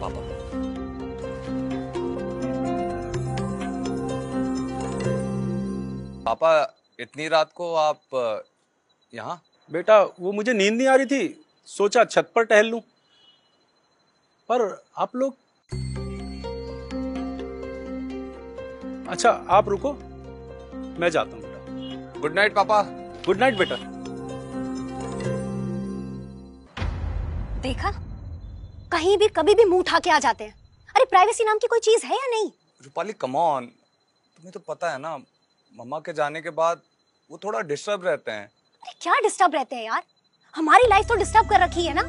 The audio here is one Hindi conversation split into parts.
पापा पापा इतनी रात को आप यहाँ? बेटा वो मुझे नींद नहीं आ रही थी। सोचा छत पर टहल लूँ। पर आप लोग अच्छा आप रुको। मैं जाता हूँ बेटा। गुड नाइट पापा। गुड नाइट बेटा। देखा? कहीं भी कभी भी मुँह उठा के आ जाते हैं। अरे प्राइवेसी नाम की कोई चीज़ है या नहीं? रूपाली कमॉन तुम्हें तो पता है ना मम्मा के जाने के बाद वो थोड़ा डिस्टर्ब रहते हैं। अरे क्या डिस्टर्ब रहते हैं यार? हमारी लाइफ तो डिस्टर्ब कर रखी है ना?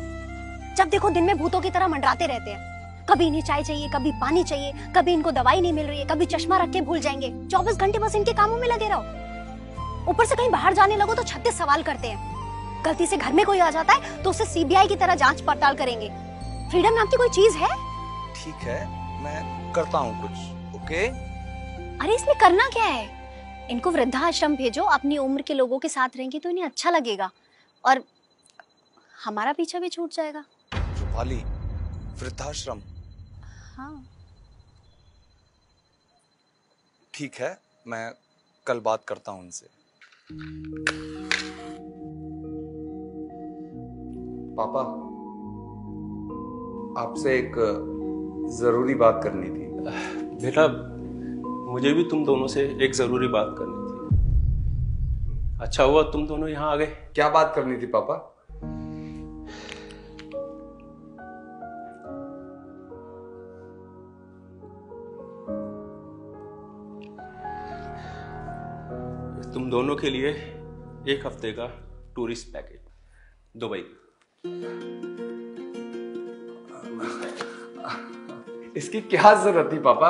जब देखो दिन में भूतों की तरह मंडराते रहते हैं। कभी इन्हें चाय चाहिए कभी पानी चाहिए कभी इनको दवाई नहीं मिल रही है कभी चश्मा रख के भूल जाएँगे। चौबीस घंटे बस इनके कामों में लगे रहो। ऊपर से कहीं बाहर जाने लगो तो छत्तीस सवाल करते हैं। गलती से घर में कोई आ जाता है तो उसे सीबीआई की तरह जाँच पड़ताल करेंगे। फ्रीडम नाम की कोई चीज़ है? ठीक है मैं करता हूँ कुछ ओके? अरे इसमें करना क्या है? इनको वृद्धाश्रम भेजो अपनी उम्र के लोगों के साथ रहेंगे तो इन्हें अच्छा लगेगा। और हमारा पीछा भी छूट जाएगा। रूपाली वृद्धाश्रम। हाँ। ठीक है मैं कल बात करता हूँ उनसे। पापा आपसे एक ज़रूरी बात करनी थी। बेटा मुझे भी तुम दोनों से एक ज़रूरी बात करनी थी। अच्छा हुआ तुम दोनों यहाँ आ गए। क्या बात करनी थी पापा? तुम दोनों के लिए एक हफ़्ते का टूरिस्ट पैकेज दुबई इसकी क्या ज़रूरत थी पापा?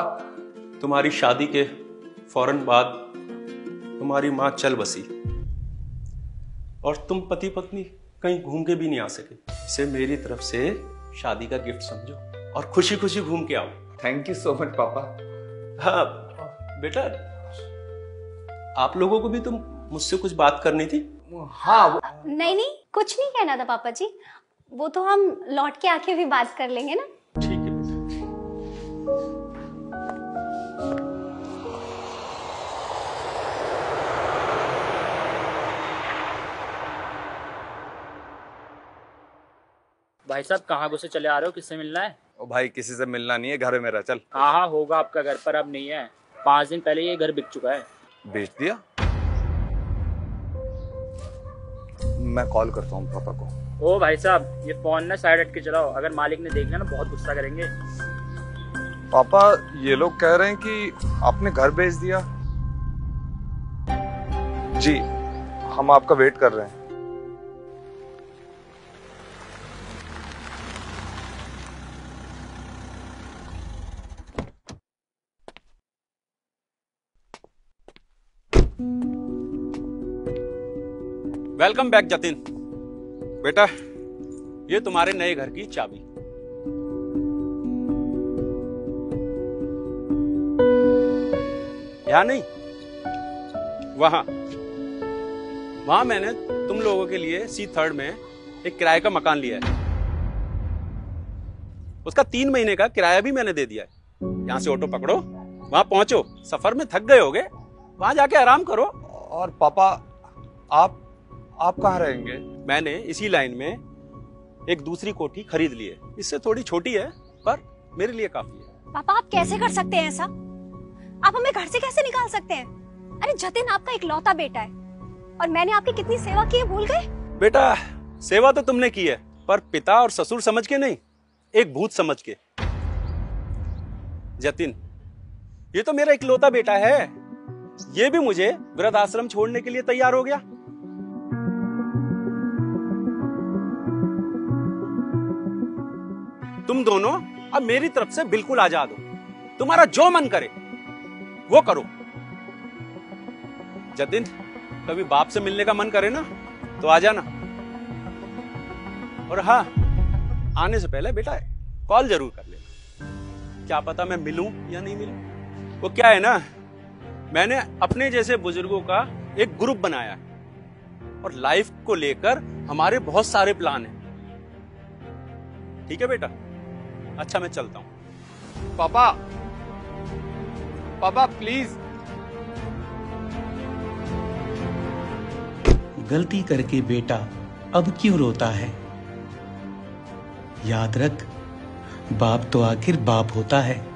तुम्हारी शादी के फ़ौरन बाद तुम्हारी माँ चल बसी और तुम पति पत्नी कहीं घूम के भी नहीं आ सके। इसे मेरी तरफ़ से शादी का गिफ्ट समझो और खुशी खुशी घूम के आओ। थैंक यू सो मच पापा। हाँ बेटा आप लोगों को भी तुम मुझसे कुछ बात करनी थी? हाँ वो- नहीं नहीं कुछ नहीं कहना था पापा जी। वो तो हम लौट के आके भी बात कर लेंगे ना। ठीक है। भाई साहब कहाँ घुसे चले आ रहे हो? किससे मिलना है? ओ भाई किसी से मिलना नहीं है घर है मेरा चल। हाँ हाँ होगा आपका घर? पर अब नहीं है। पाँच दिन पहले ये घर बिक चुका है। बेच दिया? मैं कॉल करता हूँ पापा को। ओ भाई साहब ये फ़ोन ना साइड हट के चलाओ। अगर मालिक ने देख लिया ना बहुत गुस्सा करेंगे। पापा ये लोग कह रहे हैं कि आपने घर भेज दिया। जी हम आपका वेट कर रहे हैं। वेलकम बैक जतिन बेटा, ये तुम्हारे नए घर की चाबी। यहाँ नहीं? वहाँ। वहाँ मैंने तुम लोगों के लिए सी थर्ड में एक किराए का मकान लिया है। उसका तीन महीने का किराया भी मैंने दे दिया है। यहाँ से ऑटो पकड़ो, वहाँ पहुंचो, सफ़र में थक गए होगे, वहाँ जाके आराम करो। और पापा, आप आप कहाँ रहेंगे? मैंने इसी लाइन में एक दूसरी कोठी खरीद ली है। इससे थोड़ी छोटी है पर मेरे लिए काफ़ी है। पापा आप कैसे कर सकते हैं ऐसा? आप हमें घर से कैसे निकाल सकते हैं? अरे जतिन आपका एक लौता बेटा है। और मैंने आपकी कितनी सेवा की है भूल गए? बेटा सेवा तो तुमने की है पर पिता और ससुर समझ के नहीं एक भूत समझ के। जतिन ये तो मेरा इकलौता बेटा है। ये भी मुझे वृद्ध आश्रम छोड़ने के लिए तैयार हो गया। तुम दोनों अब मेरी तरफ़ से बिल्कुल आज़ाद हो। तुम्हारा जो मन करे, वो करो। जतिन, कभी बाप से मिलने का मन करे ना तो आ जाना। और हाँ आने से पहले बेटा, कॉल ज़रूर कर लेना। क्या पता मैं मिलूं या नहीं मिलूं? वो क्या है ना, मैंने अपने जैसे बुज़ुर्गों का एक ग्रुप बनाया है। और लाइफ को लेकर हमारे बहुत सारे प्लान हैं। ठीक है बेटा? अच्छा मैं चलता हूँ। पापा पापा प्लीज़ गलती करके बेटा, अब क्यों रोता है? याद रख, बाप तो आखिर बाप होता है।